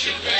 should